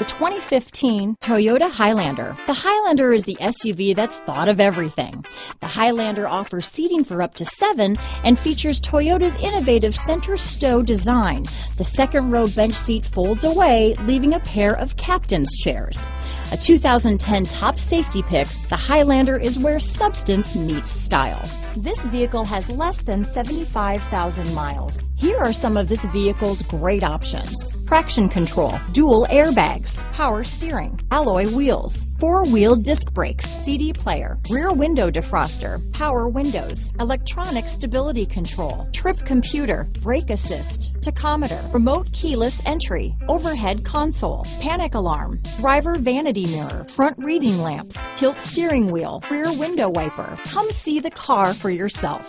The 2015 Toyota Highlander. The Highlander is the SUV that's thought of everything. The Highlander offers seating for up to seven and features Toyota's innovative center stow design. The second row bench seat folds away, leaving a pair of captain's chairs. A 2010 top safety pick, the Highlander is where substance meets style. This vehicle has less than 75,000 miles. Here are some of this vehicle's great options. Traction control, dual airbags, power steering, alloy wheels, four-wheel disc brakes, CD player, rear window defroster, power windows, electronic stability control, trip computer, brake assist, tachometer, remote keyless entry, overhead console, panic alarm, driver vanity mirror, front reading lamps, tilt steering wheel, rear window wiper. Come see the car for yourself.